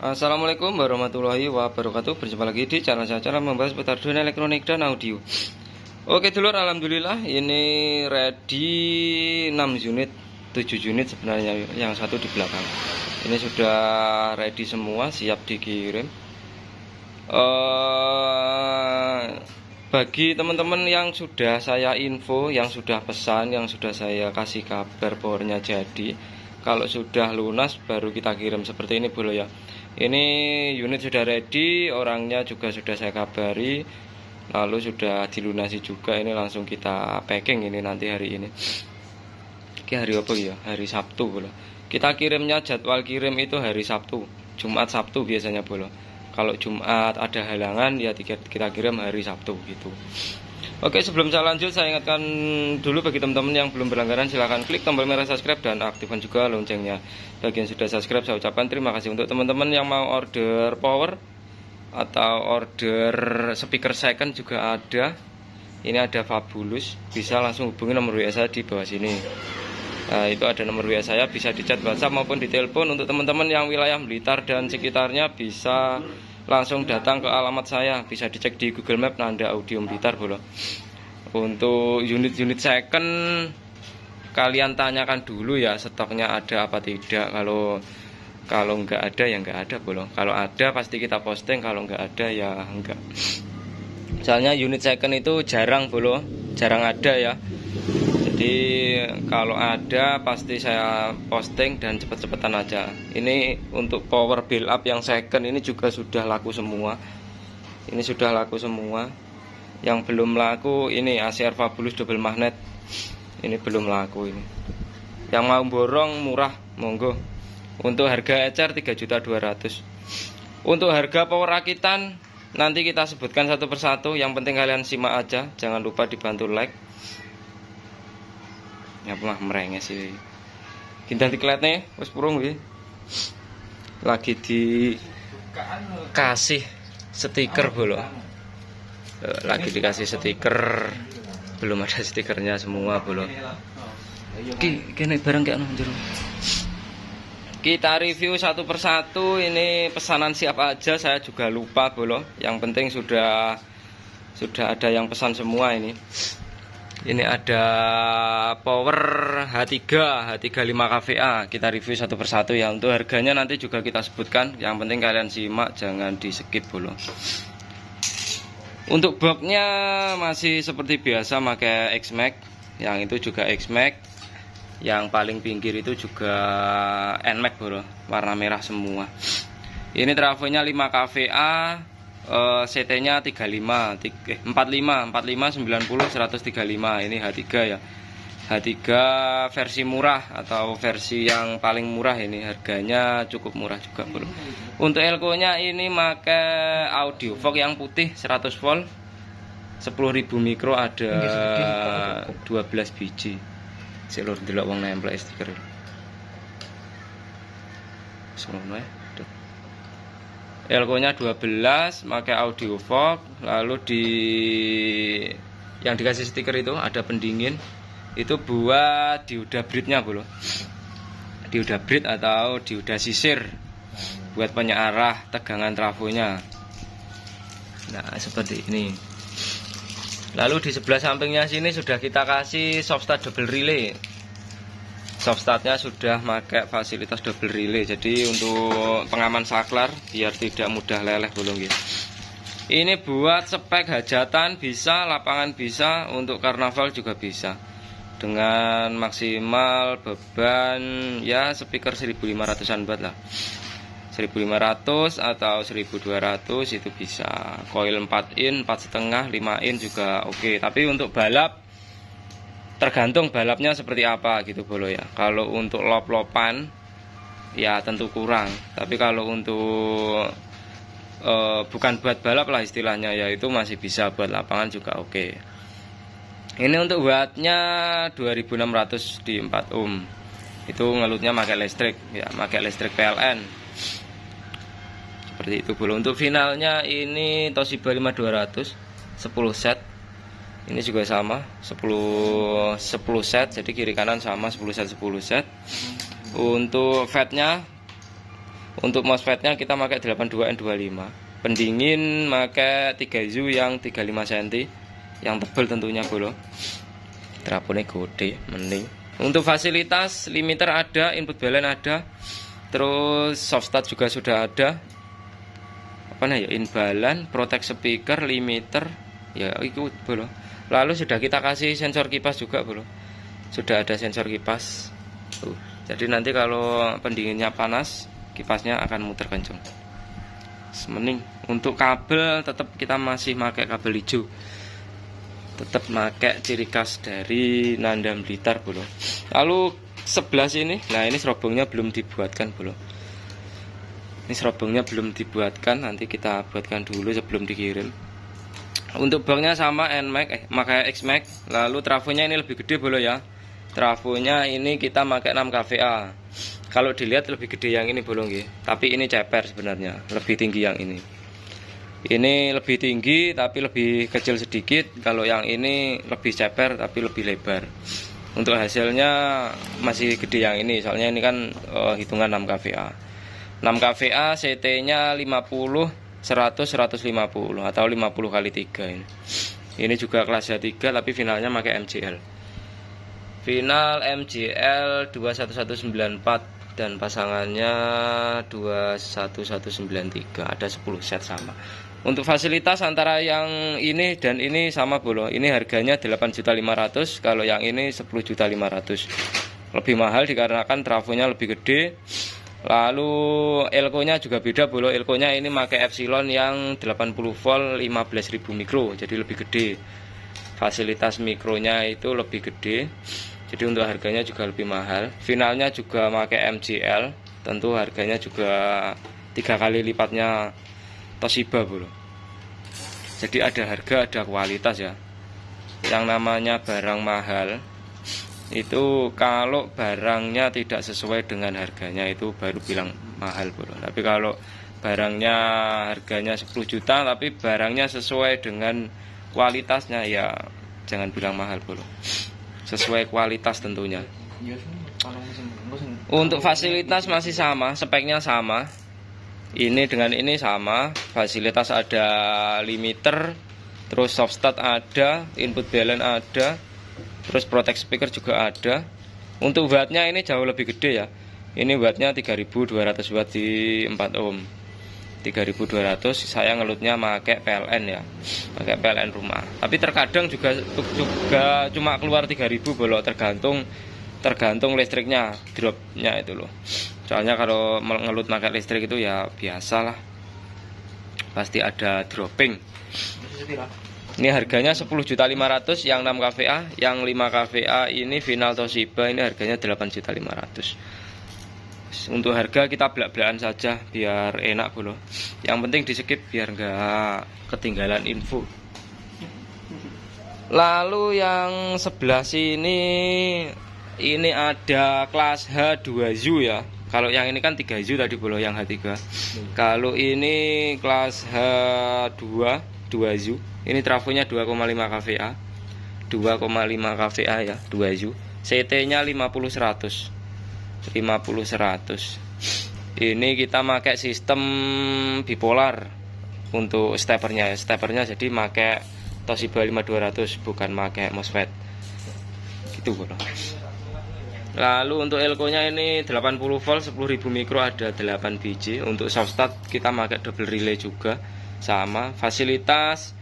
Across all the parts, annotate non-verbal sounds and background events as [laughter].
Assalamualaikum warahmatullahi wabarakatuh. Berjumpa lagi di channel saya. Cara membahas putar dunia elektronik dan audio. Oke dulur. Alhamdulillah Ini ready 6 unit 7 unit sebenarnya Yang satu di belakang. Ini sudah ready semua Siap dikirim. Uh, Bagi teman-teman yang sudah saya info Yang sudah pesan Yang sudah saya kasih kabar powernya jadi Kalau sudah lunas baru kita kirim. Seperti ini boleh ya ini unit sudah ready orangnya juga sudah saya kabari lalu sudah dilunasi juga. Ini langsung kita packing ini nanti hari ini. Oke hari apa ya? Hari Sabtu bolo kita kirimnya jadwal kirim itu hari Sabtu. Jumat Sabtu biasanya bolo kalau Jumat ada halangan ya kita kirim hari Sabtu gitu Oke sebelum saya lanjut saya ingatkan dulu bagi teman-teman yang belum berlangganan silahkan klik tombol merah subscribe dan aktifkan juga loncengnya. Bagi yang sudah subscribe saya ucapkan terima kasih untuk teman-teman yang mau order power Atau order speaker second juga ada. Ini ada Fabulous bisa langsung hubungi nomor WA saya di bawah sini. Nah itu ada nomor WA saya bisa di chat WhatsApp maupun di telepon Untuk teman-teman yang wilayah Blitar dan sekitarnya bisa langsung datang ke alamat saya. Bisa dicek di Google Map Nanda Audio Blitar bolo untuk unit-unit second kalian tanyakan dulu ya stoknya ada apa tidak. Kalau kalau nggak ada ya nggak ada bolo kalau ada pasti kita posting. Kalau nggak ada ya enggak soalnya unit second itu jarang bolo jarang ada ya jadi kalau ada pasti saya posting dan cepet-cepetan aja. Ini untuk power build up yang second ini juga sudah laku semua. Ini sudah laku semua. Yang belum laku ini ACR Fabulous double magnet. Ini belum laku ini. Yang mau borong murah. Monggo. Untuk harga ecer 3.200 untuk harga power rakitan nanti kita sebutkan satu persatu. Yang penting kalian simak aja. Jangan lupa dibantu like apa mah merenges sih. Kita diklet nih wes purung gue lagi di kasih stiker bolo eh, lagi dikasih stiker. Belum ada stikernya semua bolo ki kene barang kayak nonjol kita review satu persatu. Ini pesanan siapa aja saya juga lupa bolo yang penting sudah sudah ada yang pesan semua ini ini ada power H3 H35 KVA kita review satu persatu ya. Untuk harganya nanti juga kita sebutkan. Yang penting kalian simak jangan di skip dulu. Untuk boxnya masih seperti biasa pakai X-Max. Yang itu juga X-Max. Yang paling pinggir itu juga NMAX bro. Warna merah semua. Ini trafonya 5 KVA uh, CT-nya 35, eh, 45, 45 90 135. Ini H3 ya. H3 versi murah atau versi yang paling murah ini harganya cukup murah juga bro. Untuk elko-nya ini pakai audio fog yang putih 100 volt 10.000 mikro ada 12 biji. Silur delok wong nempel stiker. Semono ya. Elko-nya 12, pakai audio fog, lalu di yang dikasih stiker itu ada pendingin. Itu buat dioda bridnya, Bro. Dioda brid atau dioda sisir buat penyearah tegangan trafonya. Nah, seperti ini. Lalu di sebelah sampingnya sini sudah kita kasih soft start double relay soft startnya sudah pakai fasilitas double relay. Jadi untuk pengaman saklar biar tidak mudah leleh bolong ya. Ini buat spek hajatan bisa lapangan bisa untuk karnaval juga bisa. Dengan maksimal beban ya speaker 1500an watt lah. 1500 atau 1200 itu bisa. Coil 4 in 4 setengah 5 in juga oke. Okay. tapi untuk balap tergantung balapnya seperti apa gitu bolo ya. Kalau untuk lop-lopan ya tentu kurang. Tapi kalau untuk e, bukan buat balap lah istilahnya ya itu masih bisa buat lapangan juga oke. Okay. ini untuk wattnya 2600 di 4 ohm. Itu ngelutnya pakai listrik ya pakai listrik PLN seperti itu bolo. Untuk finalnya ini Toshiba 5200 10 set ini juga sama 10 10 set jadi kiri kanan sama 10 set 10 set. Untuk fatnya untuk MOSFET-nya kita pakai 82N25 pendingin pakai 3U yang 35 cm yang tebal tentunya bolo trapone gede mending. Untuk fasilitas limiter ada input balance ada terus soft start juga sudah ada. Apa nih ya? Inbalan protect speaker limiter ya itu bolo. Lalu sudah kita kasih sensor kipas juga bolo. Sudah ada sensor kipas. Tuh. jadi nanti kalau pendinginnya panas kipasnya akan muter kencang mending untuk kabel tetap kita masih pakai kabel hijau. Tetap pakai ciri khas dari Nandam Blitar bro lalu sebelah sini nah ini serobongnya belum dibuatkan bro ini serobongnya belum dibuatkan nanti kita buatkan dulu sebelum dikirim untuk banknya sama NMAX eh pakai XMAX lalu trafonya ini lebih gede bro ya. Trafonya ini kita pakai 6 kVA kalau dilihat lebih gede yang ini bolong ya tapi ini ceper sebenarnya lebih tinggi yang ini. Ini lebih tinggi tapi lebih kecil sedikit. Kalau yang ini lebih ceper tapi lebih lebar. Untuk hasilnya masih gede yang ini. Soalnya ini kan uh, hitungan 6 kVA 6 kVA CT nya 50 100 150 atau 50 kali 3 ini. Ini juga kelas H3 tapi finalnya pakai MCL final MCL 21194 dan pasangannya 21193 ada 10 set sama. Untuk fasilitas antara yang ini dan ini sama bolo. Ini harganya 8.500 kalau yang ini 10.500 lebih mahal dikarenakan trafonya lebih gede lalu elko nya juga beda bolo. Elko nya ini pakai epsilon yang 80 volt 15.000 mikro jadi lebih gede. Fasilitas mikronya itu lebih gede jadi untuk harganya juga lebih mahal. Finalnya juga pakai MCL tentu harganya juga tiga kali lipatnya Toshiba bro jadi ada harga ada kualitas ya. Yang namanya barang mahal itu kalau barangnya tidak sesuai dengan harganya itu baru bilang mahal bro tapi kalau barangnya harganya 10 juta tapi barangnya sesuai dengan kualitasnya ya jangan bilang mahal bro sesuai kualitas tentunya. Untuk fasilitas masih sama, speknya sama. Ini dengan ini sama, fasilitas ada limiter, terus soft start ada, input balance ada, terus protect speaker juga ada. Untuk wattnya ini jauh lebih gede ya. Ini wattnya 3200 watt di 4 ohm. 3200 saya ngelutnya pakai PLN ya pakai PLN rumah tapi terkadang juga juga cuma keluar 3000 bolok tergantung tergantung listriknya dropnya itu loh soalnya kalau ngelut pakai listrik itu ya biasalah pasti ada dropping ini harganya 10.500 yang 6 kVA yang 5 kVA ini final Toshiba ini harganya 8.500 untuk harga kita belak-belakan saja biar enak bro. Yang penting di skip biar nggak ketinggalan info. Lalu yang sebelah sini ini ada kelas H2U ya. Kalau yang ini kan 3U tadi bro yang H3 kalau ini kelas H2 2U ini trafonya 2,5 kVA. 2,5 kVA ya 2U CT nya 50 100 50 100 ini kita pakai sistem bipolar untuk stepernya stepernya jadi pakai Toshiba 5200 bukan pakai MOSFET. Gitu bro. Lalu untuk elko nya ini 80 volt 10.000 mikro ada 8 biji. Untuk soft start kita pakai double relay juga. Sama fasilitas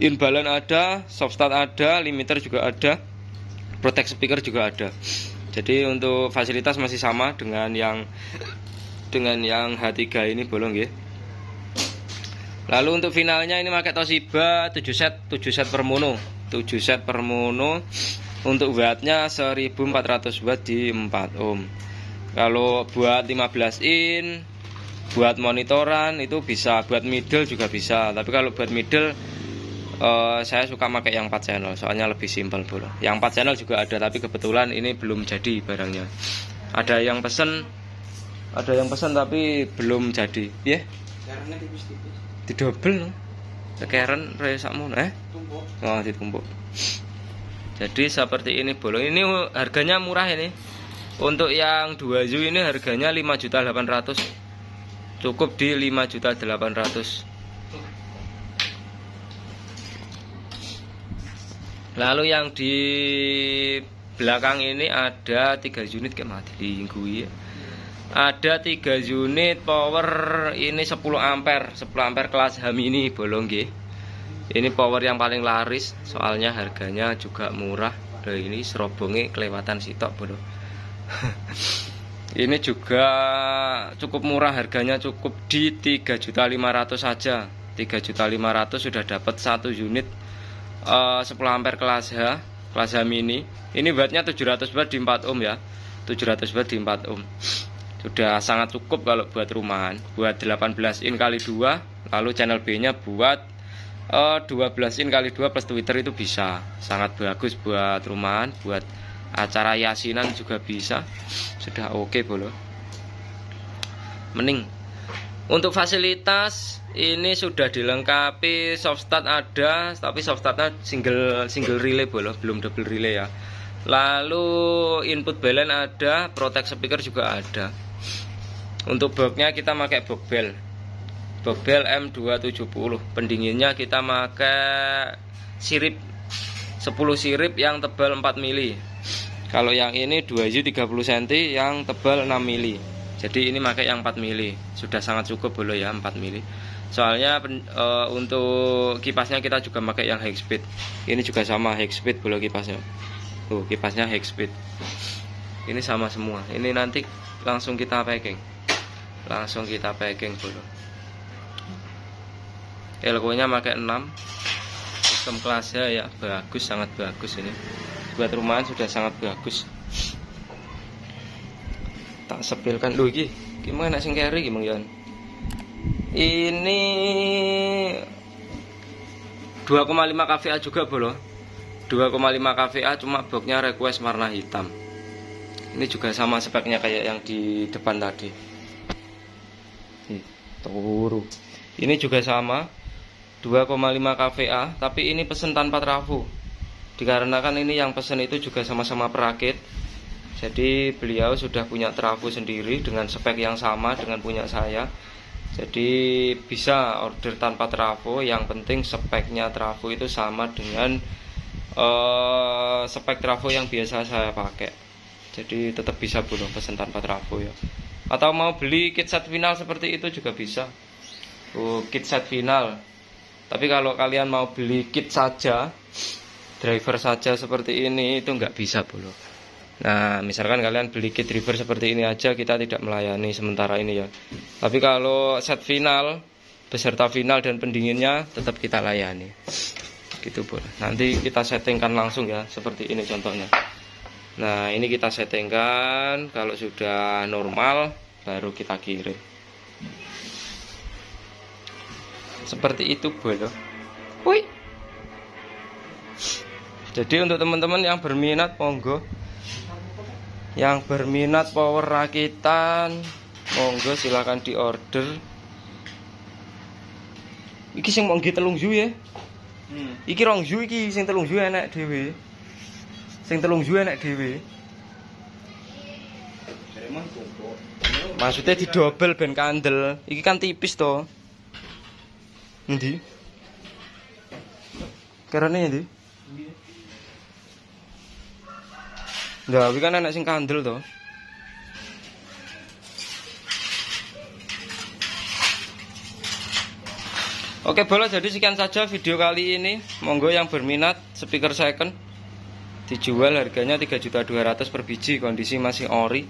inbalan ada soft start ada limiter juga ada protect speaker juga ada. Jadi untuk fasilitas masih sama dengan yang dengan yang H3 ini bolong ya lalu untuk finalnya ini pakai Toshiba 7 set 7 set per mono. 7 set per mono. Untuk wattnya 1400 watt di 4 ohm. Kalau buat 15 in buat monitoran itu bisa buat middle juga bisa. Tapi kalau buat middle uh, saya suka pakai yang 4 channel soalnya lebih simpel bro. Yang 4 channel juga ada tapi kebetulan ini belum jadi barangnya. Ada yang pesen ada yang pesen tapi belum jadi. Ya yeah? di double no? Keren raya sakmu eh? Oh ditumpuk. Jadi seperti ini bolong ini harganya murah ini. Untuk yang 2 U ini harganya 5.800 cukup di 5.800 lalu yang di belakang ini ada tiga unit kayak mati ya ada tiga unit power ini 10 ampere 10 ampere kelas H mini bolong G ini power yang paling laris soalnya harganya juga murah. Loh, ini serobongnya kelewatan sitok bro. [laughs] Ini juga cukup murah harganya cukup di 3.500 saja. 3.500 sudah dapat satu unit uh, 10 ampere kelas H kelas H mini. Ini wattnya 700 watt di 4 ohm ya. 700 watt di 4 ohm. Sudah sangat cukup kalau buat rumahan. Buat 18 in kali 2 lalu channel B nya buat uh, 12 in kali 2 plus Twitter itu bisa. Sangat bagus buat rumahan. Buat acara yasinan juga bisa. Sudah oke okay, bolo. Mending untuk fasilitas ini sudah dilengkapi soft start ada tapi soft startnya single single relay bolo belum double relay ya. Lalu input balance ada protect speaker juga ada. Untuk boxnya kita pakai box bell. Box bell M270 pendinginnya kita pakai sirip 10 sirip yang tebal 4 mili. Kalau yang ini 2U 30 cm yang tebal 6 mili jadi ini pakai yang 4 mili. Sudah sangat cukup boleh ya 4 mili. Soalnya e, untuk kipasnya kita juga pakai yang high speed. Ini juga sama high speed boleh kipasnya. Tuh kipasnya high speed. Ini sama semua. Ini nanti langsung kita packing. Langsung kita packing dulu elko nya pakai 6 sistem kelasnya ya bagus sangat bagus ini. Buat rumahan sudah sangat bagus tak sepilkan. Lu iki gimana sing carry gimana Yon. Ini 2,5 kVA juga bolo 2,5 kVA cuma boxnya request warna hitam. Ini juga sama speknya kayak yang di depan tadi. Turu. Ini juga sama 2,5 kVA tapi ini pesen tanpa trafo dikarenakan ini yang pesen itu juga sama-sama perakit jadi beliau sudah punya trafo sendiri dengan spek yang sama dengan punya saya. Jadi bisa order tanpa trafo yang penting speknya trafo itu sama dengan uh, spek trafo yang biasa saya pakai. Jadi tetap bisa bunuh pesen tanpa trafo ya. Atau mau beli kit set final seperti itu juga bisa. Oh, kit set final. Tapi kalau kalian mau beli kit saja driver saja seperti ini itu nggak bisa bro nah misalkan kalian beli kit driver seperti ini aja kita tidak melayani sementara ini ya. Tapi kalau set final beserta final dan pendinginnya tetap kita layani. Gitu bro nanti kita settingkan langsung ya seperti ini contohnya. Nah ini kita settingkan. Kalau sudah normal Baru kita kirim. Seperti itu bolo Wih. Jadi untuk teman-teman yang berminat Monggo Yang berminat power rakitan Monggo silahkan di order Iki sing monggi telung zu ya hmm. Iki rong zu iki sing telung zu enak dewe Sing telung ju enak dhewe. Maksudnya di double ben kandel. Iki kan tipis to. Endi? Karena endi? Lah, kan enak sing kandel to. Oke, boleh jadi sekian saja video kali ini. Monggo yang berminat speaker second dijual harganya 3.200 per biji kondisi masih ori